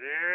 Yeah.